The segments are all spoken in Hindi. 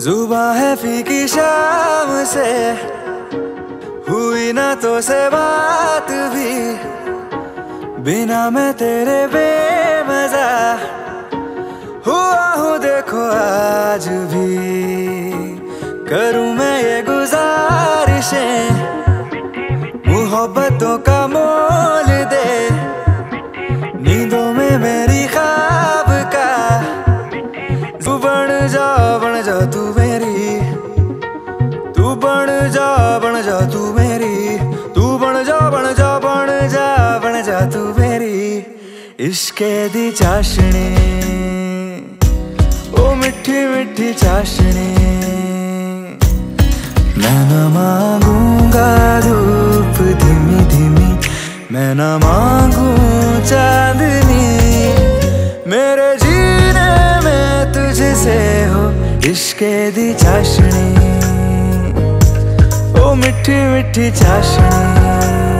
जुबा है फीकी शाम से। हुई ना तो से बात भी। बिना मैं तेरे बेमजा। हुआ हूँ देखो आज भी। करूँ मैं ये गुजारिशें। मोहब्बतों का मोल दे। नींदों में मेरी ख्वाब इश्के दी चाशनी ओ मिठी मिठी चाशनी मैं न मांगूँगा धूप धीमी धीमी, मैं ना मांगू चांदनी। मेरे जीने में तुझसे हो इश्के दी चाशनी ओ मिठी मिठी चाशनी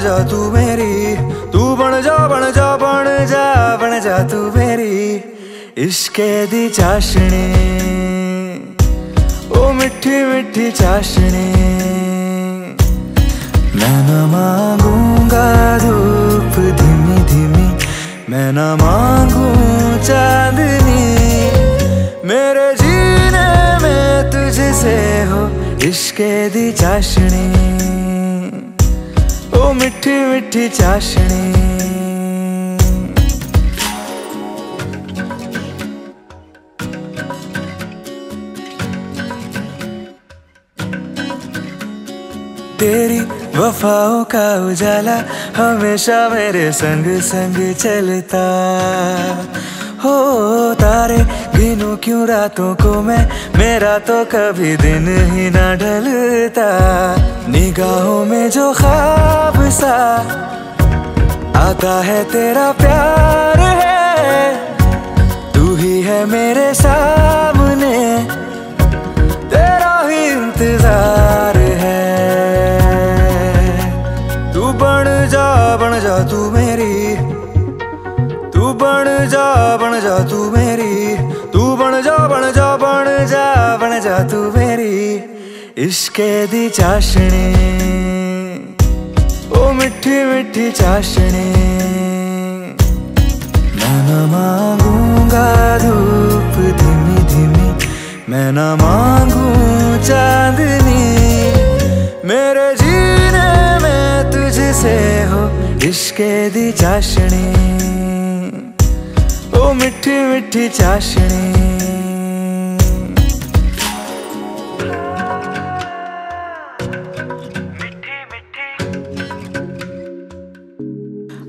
जा तू मेरी, तू बन जा बन जा बन जा बन जा तू मेरी इश्के दी चाशनी। ओ मिठी मिठी चाशनी। मैं न मांगूँगा धूप धीमी धीमी, मैं न मांगू चांदनी। मेरे जीने में तुझसे हो इश्के दी चाशनी। मिठी मिठी चाशनी। तेरी वफाओं का उजाला हमेशा मेरे संग संग चलता। हो तारे गिनू क्यों रातों को मैं, मेरा तो कभी दिन ही ना ढलता। निगाहों में जो खाब सा आता है, तेरा प्यार है, तू ही है मेरे सामने। जा, बन जा तू मेरी। तू बन जा बन जा बन जा बन जा तू मेरी। इश्के दी चाशनी। ओ मिठी मिठी चाशनी। मैं न मांगूँगा धूप धीमी धीमी। मैं न मांगू चांदनी। मेरे जीने में तुझसे हो इश्के दी चाशनी। ओ मिठी मिठी चाशनी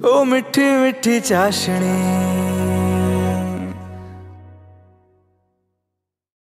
ओ मिठी मिठी चाशनी